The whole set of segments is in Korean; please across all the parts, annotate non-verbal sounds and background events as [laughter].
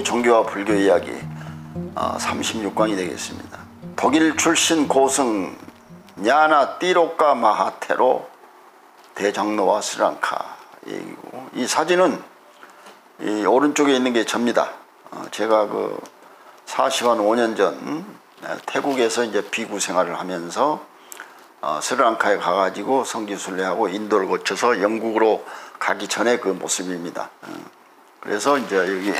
인도의 종교와 불교 이야기 36강이 어, 되겠습니다. 독일 출신 고승 냐나 띠로카 마하테로 대장로와 스랑카 얘기고 이 사진은 이 오른쪽에 있는 게 접니다. 어, 제가 그 40한 5년 전 태국에서 이제 비구 생활을 하면서 어, 스리랑카에 가가지고 성지순례하고 인도를 거쳐서 영국으로 가기 전에 그 모습입니다. 어, 그래서 이제 여기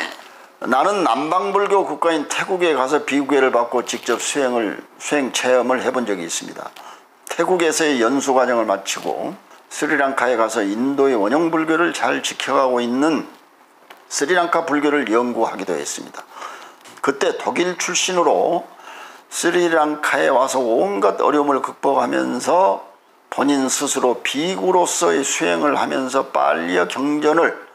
나는 남방불교 국가인 태국에 가서 비구회를 받고 직접 수행을 수행 체험을 해본 적이 있습니다. 태국에서의 연수 과정을 마치고 스리랑카에 가서 인도의 원형 불교를 잘 지켜가고 있는 스리랑카 불교를 연구하기도 했습니다. 그때 독일 출신으로 스리랑카에 와서 온갖 어려움을 극복하면서 본인 스스로 비구로서의 수행을 하면서 빨리어 경전을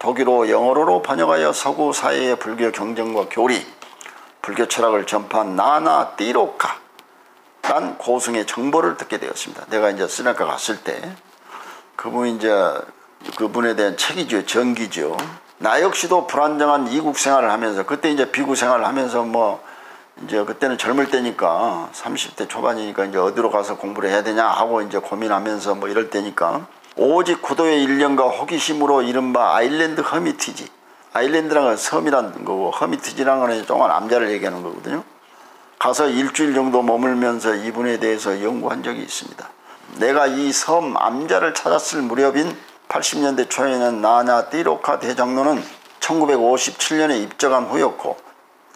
독일어 영어로 번역하여 서구 사회의 불교 경전과 교리, 불교 철학을 전파한 나나 띠로카 란 고승의 정보를 듣게 되었습니다. 내가 이제 스리랑카 갔을 때 그분 이제 그분에 대한 책이죠. 전기죠. 나 역시도 불안정한 이국 생활을 하면서 그때 이제 비구 생활을 하면서 뭐 이제 그때는 젊을 때니까 30대 초반이니까 이제 어디로 가서 공부를 해야 되냐 하고 이제 고민하면서 뭐 이럴 때니까 오직 구도의 일념과 호기심으로 이른바 아일랜드 허미티지 아일랜드라는 섬이란 거고 허미티지라는 거는 조그만 남자를 얘기하는 거거든요. 가서 일주일 정도 머물면서 이분에 대해서 연구한 적이 있습니다. 내가 이 섬 암자를 찾았을 무렵인 80년대 초에는 나냐 띠로카 대장로는 1957년에 입적한 후였고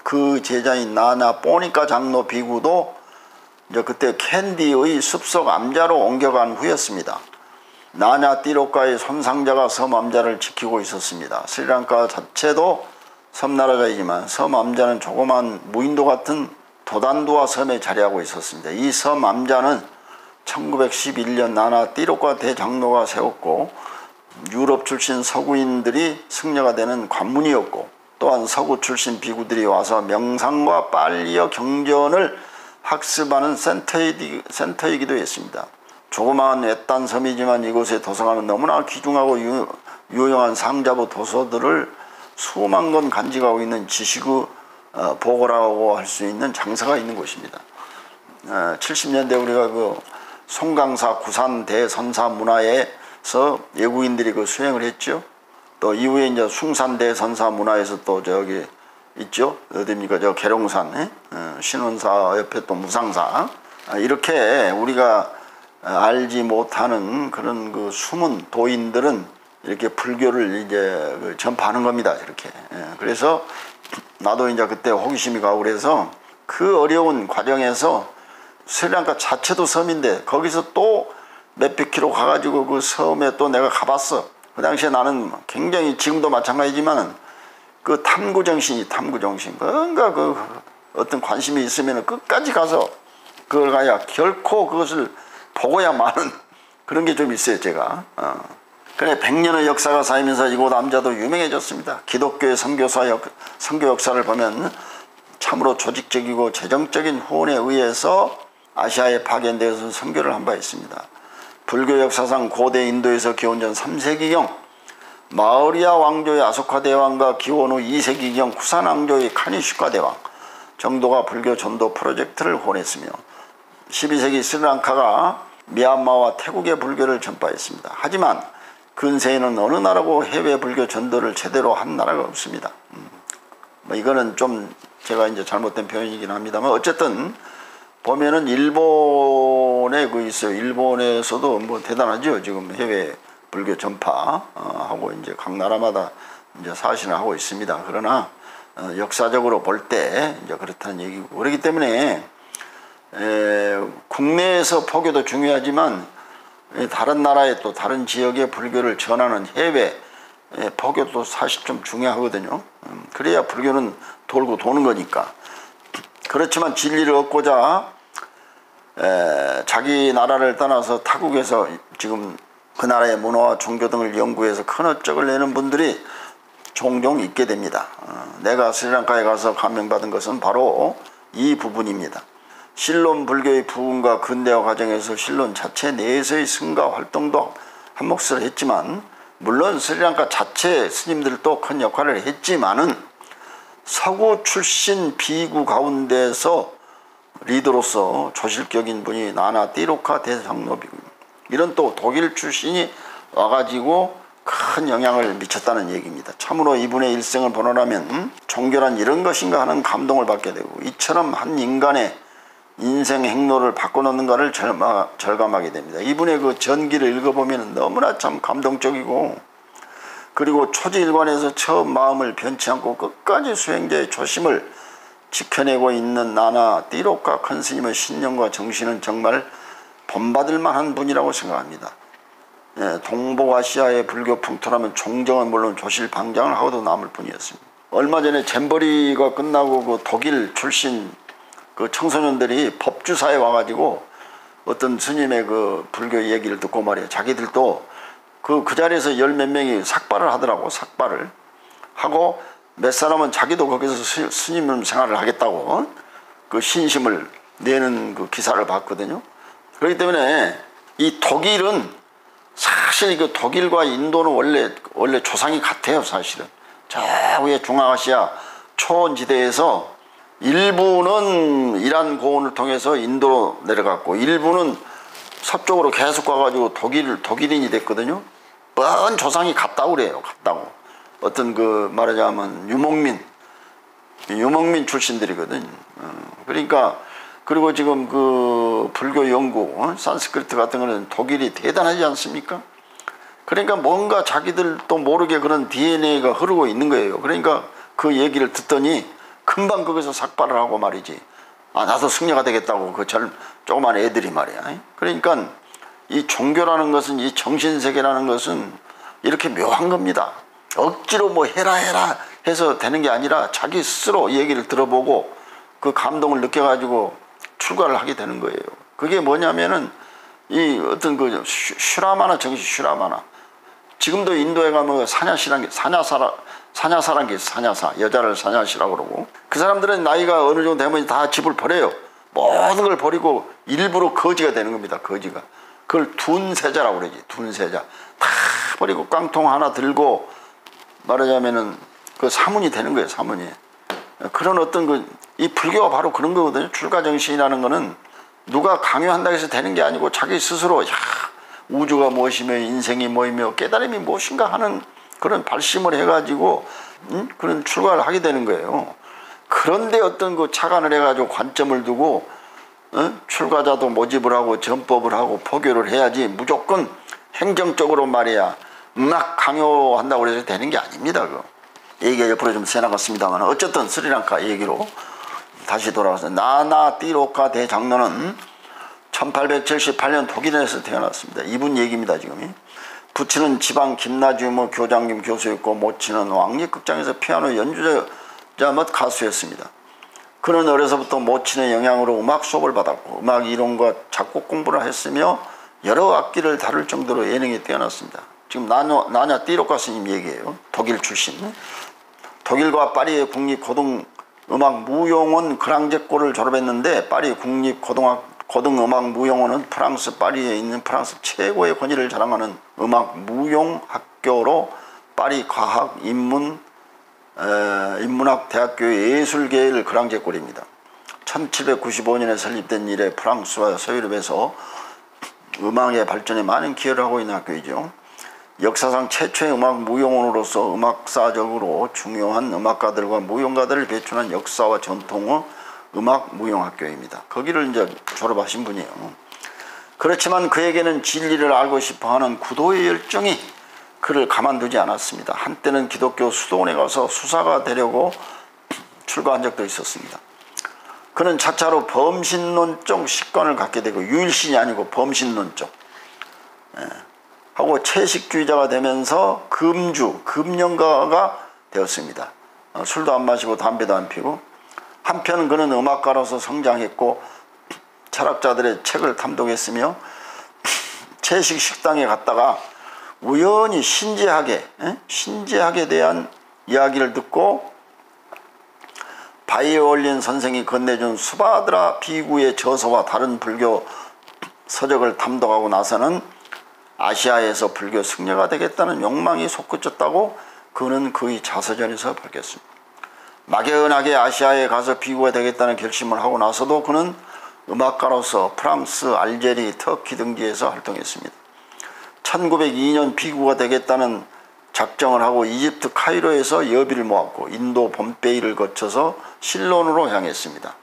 그 제자인 나냐 뽀니까 장로 비구도 이제 그때 캔디의 숲속 암자로 옮겨간 후였습니다. 나냐 띠로카의 손상자가 섬 암자를 지키고 있었습니다. 스리랑카 자체도 섬나라가이지만 섬 암자는 조그만 무인도 같은 도단두와 섬에 자리하고 있었습니다. 이 섬 암자는 1911년 나나 띠로카 대장로가 세웠고 유럽 출신 서구인들이 승려가 되는 관문이었고 또한 서구 출신 비구들이 와서 명상과 빨리어 경전을 학습하는 센터이기, 도 했습니다. 조그마한 외딴 섬이지만 이곳의 도서관은 너무나 귀중하고 유, 유용한 상자부 도서들을 수만 권 간직하고 있는 지식의 어, 보고라고 할 수 있는 장사가 있는 곳입니다. 어, 70년대 우리가 그 송강사 구산 대선사 문화에서 외국인들이 그 수행을 했죠. 또 이후에 이제 숭산 대 선사 문화에서 또 저기 있죠. 어디입니까? 저 계룡산, 어, 신원사 옆에 또 무상사. 아, 이렇게 우리가 알지 못하는 그런 그 숨은 도인들은 이렇게 불교를 이제 그 전파하는 겁니다. 이렇게. 예, 그래서 나도 이제 그때 호기심이 가고 그래서 그 어려운 과정에서 스리랑카 자체도 섬인데 거기서 또 몇백 킬로 가가지고 그 섬에 또 내가 가봤어. 그 당시에 나는 굉장히 지금도 마찬가지지만 그 탐구 정신이 탐구 정신 뭔가 그 어떤 관심이 있으면 끝까지 가서 그걸 가야 결코 그것을 보고야만은 [laughs] 그런 게 좀 있어요 제가. 어. 그래 100년의 역사가 쌓이면서 이곳 남자도 유명해졌습니다. 기독교의 선교사 역, 선교 역사를 보면 참으로 조직적이고 재정적인 후원에 의해서 아시아에 파견되어서 선교를 한 바 있습니다. 불교 역사상 고대 인도에서 기원전 3세기경 마우리아 왕조의 아소카 대왕과 기원 후 2세기경 쿠산 왕조의 카니슈카 대왕 정도가 불교 전도 프로젝트를 후원했으며 12세기 스리랑카가 미얀마와 태국의 불교를 전파했습니다. 하지만 근세에는 어느 나라고 해외 불교 전도를 제대로 한 나라가 없습니다. 음, 뭐 이거는 좀 제가 이제 잘못된 표현이긴 합니다만 어쨌든 보면은 일본에 그 있어요. 일본에서도 뭐 대단하죠. 지금 해외 불교 전파하고 이제 각 나라마다 이제 사신을 하고 있습니다. 그러나 어, 역사적으로 볼 때 이제 그렇다는 얘기고 그렇기 때문에 에, 국내에서 포교도 중요하지만 다른 나라의 또 다른 지역의 불교를 전하는 해외 포교도 사실 좀 중요하거든요. 음, 그래야 불교는 돌고 도는 거니까. 그렇지만 진리를 얻고자 에, 자기 나라를 떠나서 타국에서 지금 그 나라의 문화와 종교 등을 연구해서 큰 업적을 내는 분들이 종종 있게 됩니다. 어, 내가 스리랑카에 가서 감명받은 것은 바로 이 부분입니다. 신론 불교의 부흥과 근대화 과정에서 신론 자체 내에서의 승가 활동도 한 몫을 했지만 물론 스리랑카 자체 스님들도 큰 역할을 했지만은 서구 출신 비구 가운데서 리더로서 조실격인 분이 나나 띠로카 대장로비고 이런 또 독일 출신이 와가지고 큰 영향을 미쳤다는 얘기입니다. 참으로 이분의 일생을 보노라면 음? 종교란 이런 것인가 하는 감동을 받게 되고 이처럼 한 인간의 인생 행로를 바꿔놓는가를 절마, 절감하게 됩니다. 이분의 그 전기를 읽어보면 너무나 참 감동적이고 그리고 초지일관에서 처음 마음을 변치 않고 끝까지 수행자의 초심을 지켜내고 있는 나나 띠록과 큰 스님의 신념과 정신은 정말 본받을 만한 분이라고 생각합니다. 예, 동북아시아의 불교 풍토라면 종정은 물론 조실 방장을 하고도 남을 뿐이었습니다. 얼마 전에 잼버리가 끝나고 그 독일 출신 그 청소년들이 법주사에 와가지고 어떤 스님의 그 불교 얘기를 듣고 말이에요. 자기들도 그, 그 자리에서 열 몇 명이 삭발을 하더라고, 삭발을. 하고 몇 사람은 자기도 거기서 스, 스님 생활을 하겠다고 어? 그 신심을 내는 그 기사를 봤거든요. 그렇기 때문에 이 독일은 사실 그 독일과 인도는 원래 원래 조상이 같아요, 사실은. 저 위에 중앙아시아 초원지대에서 일부는 이란 고원을 통해서 인도로 내려갔고 일부는 서쪽으로 계속 가가지고 독일 독일인이 됐거든요. 뻔 조상이 같다고 그래요, 같다고. 어떤 그 말하자면 유목민, 유목민 출신들이거든. 어, 그러니까 그리고 지금 그 불교 연구, 어? 산스크리트 같은 거는 독일이 대단하지 않습니까? 그러니까 뭔가 자기들도 모르게 그런 DNA가 흐르고 있는 거예요. 그러니까 그 얘기를 듣더니 금방 거기서 삭발을 하고 말이지. 아, 나도 승려가 되겠다고 그 젊, 조그만 애들이 말이야. 그러니까 이 종교라는 것은 이 정신세계라는 것은 이렇게 묘한 겁니다. 억지로 뭐 해라 해라 해서 되는 게 아니라 자기 스스로 얘기를 들어보고 그 감동을 느껴가지고 출가를 하게 되는 거예요. 그게 뭐냐면은 이 어떤 그 슈라마나 정신 슈라마나 지금도 인도에 가면 사냐시란 게 사냐사라 사냐사란 게 사냐사 여자를 사냐시라고 그러고 그 사람들은 나이가 어느 정도 되면 다 집을 버려요. 모든 걸 버리고 일부러 거지가 되는 겁니다. 거지가. 그걸 둔세자라고 그러지. 둔세자. 다 버리고 깡통 하나 들고 말하자면은 그 사문이 되는 거예요. 사문이. 그런 어떤 그 이 불교가 바로 그런 거거든요. 출가 정신이라는 거는 누가 강요한다고 해서 되는 게 아니고 자기 스스로 야 우주가 무엇이며 인생이 뭐이며 깨달음이 무엇인가 하는 그런 발심을 해가지고 음? 그런 출가를 하게 되는 거예요. 그런데 어떤 그 착안을 해가지고 관점을 두고 어? 출가자도 모집을 하고 전법을 하고 포교를 해야지 무조건 행정적으로 말이야 막 강요한다고 해서 되는 게 아닙니다. 그 얘기가 옆으로 좀 새나갔습니다만 어쨌든 스리랑카 얘기로 다시 돌아와서 나나 띠로카 대장로는 1878년 독일에서 태어났습니다. 이분 얘기입니다 지금. 부친은 지방 김나지움 교장님 교수였고 모친은 왕립극장에서 피아노 연주자 및 가수였습니다. 그는 어려서부터 모친의 영향으로 음악 수업을 받았고 음악 이론과 작곡 공부를 했으며 여러 악기를 다룰 정도로 예능이 뛰어났습니다. 지금 나냐, 나냐 띠로카 스님 얘기예요. 독일 출신. 독일과 파리의 국립고등음악 무용원 그랑제골을 졸업했는데 파리 국립고등학 고등음악 무용원은 프랑스 파리에 있는 프랑스 최고의 권위를 자랑하는 음악 무용 학교로 파리 과학 인문 인문학 대학교의 예술계를 그랑제골입니다. 1795년에 설립된 이래 프랑스와 서유럽에서 음악의 발전에 많은 기여를 하고 있는 학교이죠. 역사상 최초의 음악 무용원으로서 음악사적으로 중요한 음악가들과 무용가들을 배출한 역사와 전통의 음악 무용학교입니다. 거기를 이제 졸업하신 분이에요. 그렇지만 그에게는 진리를 알고 싶어 하는 구도의 열정이 그를 가만두지 않았습니다. 한때는 기독교 수도원에 가서 수사가 되려고 출가한 적도 있었습니다. 그는 차차로 범신론적 식관을 갖게 되고 유일신이 아니고 범신론적 예. 하고 채식주의자가 되면서 금주, 금연가가 되었습니다. 어, 술도 안 마시고 담배도 안 피고 한편 그는 음악가로서 성장했고 철학자들의 책을 탐독했으며 채식 식당에 갔다가 우연히 신재학에 신재학에 대한 이야기를 듣고 바이올린 선생이 건네준 수바드라 비구의 저서와 다른 불교 서적을 탐독하고 나서는 아시아에서 불교 승려가 되겠다는 욕망이 솟구쳤다고 그는 그의 자서전에서 밝혔습니다. 막연하게 아시아에 가서 비구가 되겠다는 결심을 하고 나서도 그는 음악가로서 프랑스, 알제리, 터키 등지에서 활동했습니다. 1902년 비구가 되겠다는 작정을 하고 이집트 카이로에서 여비를 모았고 인도 봄베이를 거쳐서 실론으로 향했습니다.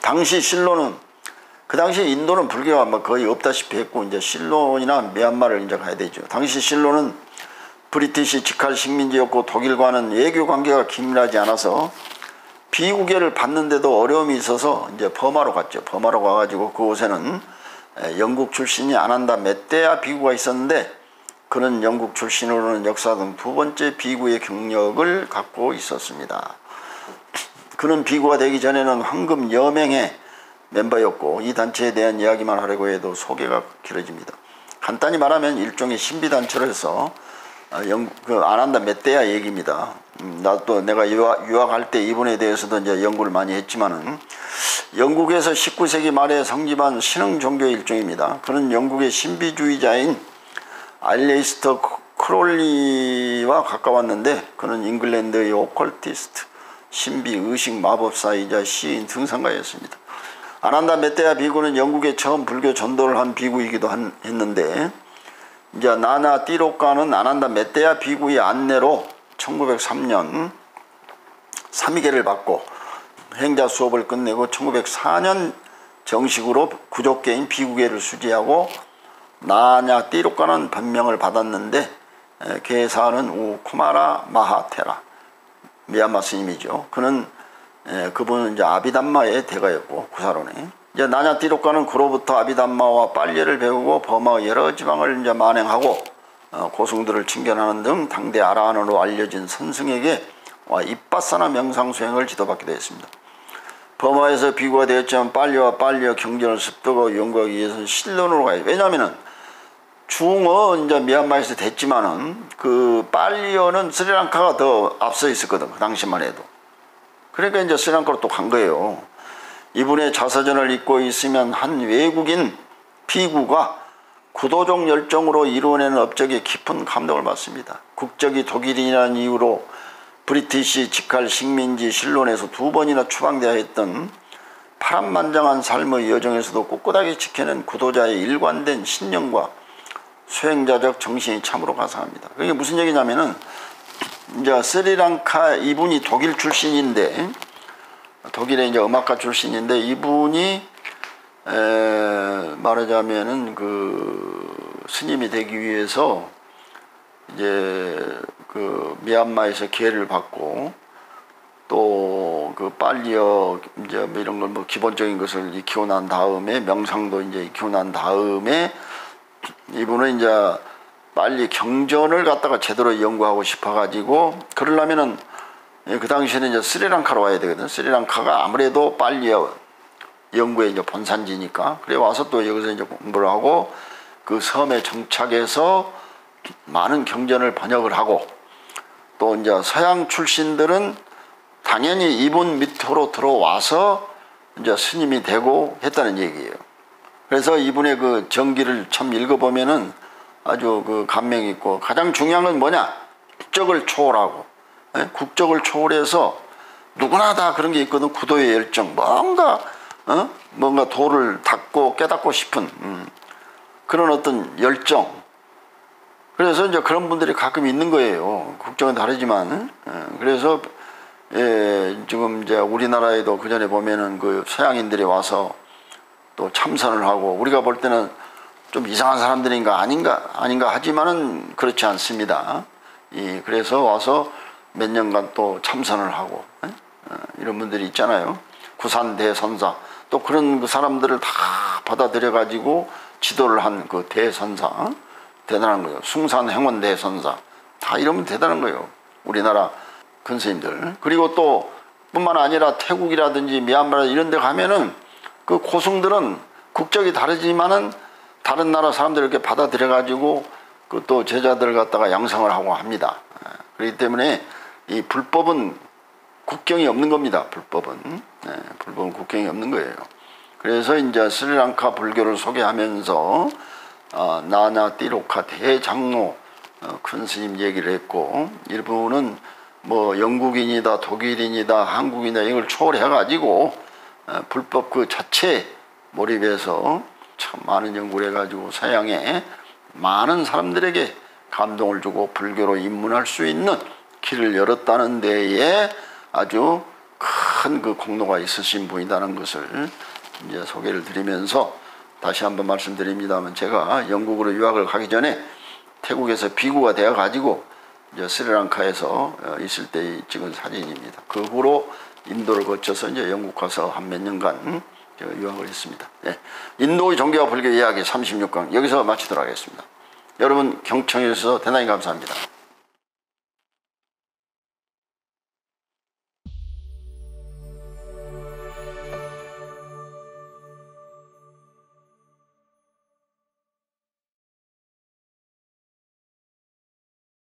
당시 실론은 그 당시 인도는 불교가 뭐 거의 없다시피 했고 이제 실론이나 미얀마를 가야 되죠. 당시 실론은 브리티시 직할 식민지였고 독일과는 외교 관계가 긴밀하지 않아서 비우계를 받는데도 어려움이 있어서 이제 버마로 갔죠. 버마로 가가지고 그곳에는 영국 출신이 아난다 메떼아 비구가 있었는데 그는 영국 출신으로는 역사상 두 번째 비구의 경력을 갖고 있었습니다. 그는 비구가 되기 전에는 황금 여맹의 멤버였고 이 단체에 대한 이야기만 하려고 해도 소개가 길어집니다. 간단히 말하면 일종의 신비단체로 해서 아, 영, 그 안 한다 멧돼야 얘기입니다. 음, 나도 내가 유학, 유학할 때 이분에 대해서도 이제 연구를 많이 했지만은 영국에서 19세기 말에 성립한 신흥 종교의 일종입니다. 그는 영국의 신비주의자인 알레이스터 크롤리와 가까웠는데 그는 잉글랜드의 occultist, 신비, 의식, 마법사이자 시인, 등산가였습니다. 아난다 메테아 비구는 영국에 처음 불교 전도를 한 비구이기도 한, 했는데 이제 나나 띠로카는 아난다. 메테아 비구의 안내로 1903년 3위계를 받고 행자 수업을 끝내고 1904년 정식으로 구족계인 비구계를 수지하고 나냐 띠로카는 변명을 받았는데 개사는 우쿠마라 마하테라. 미얀마 스님이죠. 그는 그분은 이제 아비담마의 대가였고 구사론에 이제 나냐 띠로카는 그로부터 아비담마와 빨리를 배우고 버마 여러 지방을 이제 만행하고 어, 고승들을 칭견하는 등 당대 아라한으로 알려진 선승에게 이빠사나 명상 수행을 지도받기도 했습니다. 버마에서 비구가 되었지만 빨리와 빨리와 경전을 습득하고 연구하기 위해서 실론으로 가요. 왜냐하면은 중어 이제 미얀마에서 됐지만은 그 빨리어는 스리랑카가 더 앞서 있었거든 그 당시만 해도. 그러니까 이제 스리랑카로 또 간 거예요. 이분의 자서전을 읽고 있으면 한 외국인 피구가 구도적 열정으로 이루어내는 업적에 깊은 감동을 받습니다. 국적이 독일이라는 이유로 브리티시 직할 식민지 실론에서 두 번이나 추방되어 했던 파란만장한 삶의 여정에서도 꿋꿋하게 지켜낸 구도자의 일관된 신념과 수행자적 정신이 참으로 가상합니다. 그게 무슨 얘기냐면은 이제 스리랑카 이분이 독일 출신인데 독일의 이제 음악가 출신인데 이분이 에, 말하자면은 그 스님이 되기 위해서 이제 그 미얀마에서 기회를 받고 또 그 빨리어 이제 뭐 이런 걸 뭐 기본적인 것을 익히고 난 다음에 명상도 이제 익히고 난 다음에 이분은 이제 빨리 경전을 갖다가 제대로 연구하고 싶어 가지고 그러려면은 그 당시에는 이제 스리랑카로 와야 되거든. 스리랑카가 아무래도 빨리 연구의 이제 본산지니까 그래 와서 또 여기서 이제 공부를 하고 그 섬에 정착해서 많은 경전을 번역을 하고 또 이제 서양 출신들은 당연히 이분 밑으로 들어와서 이제 스님이 되고 했다는 얘기예요. 그래서 이분의 그 정기를 참 읽어보면은 아주 그 감명 있고 가장 중요한 건 뭐냐? 국적을 초월하고 에? 예? 국적을 초월해서 누구나 다 그런 게 있거든 구도의 열정 뭔가 어? 뭔가 도를 닦고 깨닫고 싶은 음. 그런 어떤 열정 그래서 이제 그런 분들이 가끔 있는 거예요 국적은 다르지만 에? 예. 그래서 예, 지금 이제 우리나라에도 그 전에 보면은 그 서양인들이 와서 또 참선을 하고 우리가 볼 때는 좀 이상한 사람들인가 아닌가 아닌가 하지만은 그렇지 않습니다. 이 그래서 와서 몇 년간 또 참선을 하고 에? 어, 이런 분들이 있잖아요. 구산 대선사 또 그런 그 사람들을 다 받아들여 가지고 지도를 한 그 대선사 대단한 거예요. 숭산 행원 대선사 다 이러면 대단한 거예요. 우리나라 근스님들 그리고 또 뿐만 아니라 태국이라든지 미얀마 이런 데 가면은 그 고승들은 국적이 다르지만은 다른 나라 사람들 이렇게 받아들여 가지고 그 또 제자들 갖다가 양성을 하고 합니다. 예, 그렇기 때문에 이 불법은 국경이 없는 겁니다. 불법은 네, 불법은 국경이 없는 거예요. 그래서 이제 스리랑카 불교를 소개하면서 어, 나나 띠로카 대장로 어, 큰 스님 얘기를 했고 일부는 뭐 영국인이다 독일인이다 한국인이다 이걸 초월해가지고 어, 불법 그 자체에 몰입해서 참 많은 연구를 해가지고 서양에 많은 사람들에게 감동을 주고 불교로 입문할 수 있는 길을 열었다는 데에 아주 큰 그 공로가 있으신 분이라는 것을 이제 소개를 드리면서 다시 한번 말씀드립니다만 제가 영국으로 유학을 가기 전에 태국에서 비구가 되어 가지고 이제 스리랑카에서 어, 있을 때 찍은 사진입니다. 그 후로 인도를 거쳐서 이제 영국 가서 한 몇 년간 저 유학을 했습니다. 예. 인도의 종교와 불교 이야기 36강 여기서 마치도록 하겠습니다. 여러분 경청해 주셔서 대단히 감사합니다.